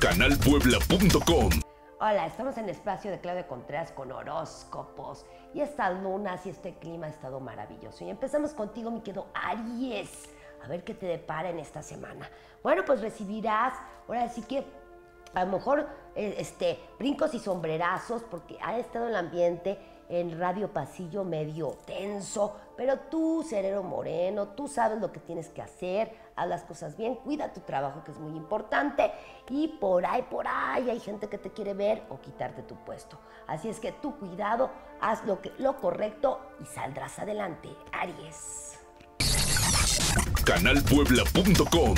canalpuebla.com. Hola, estamos en el espacio de Claudia Contreras con horóscopos. Y estas lunas y este clima ha estado maravilloso. Y empezamos contigo, mi querido Aries. A ver qué te depara en esta semana. Bueno, pues recibirás, ahora sí que a lo mejor eh, este, brincos y sombrerazos, porque ha estado el ambiente en Radio Pasillo medio tenso, pero tú, Cerero Moreno, tú sabes lo que tienes que hacer, haz las cosas bien, cuida tu trabajo que es muy importante y por ahí, por ahí hay gente que te quiere ver o quitarte tu puesto. Así es que tú cuidado, haz lo, que, lo correcto y saldrás adelante, Aries. canalpuebla.com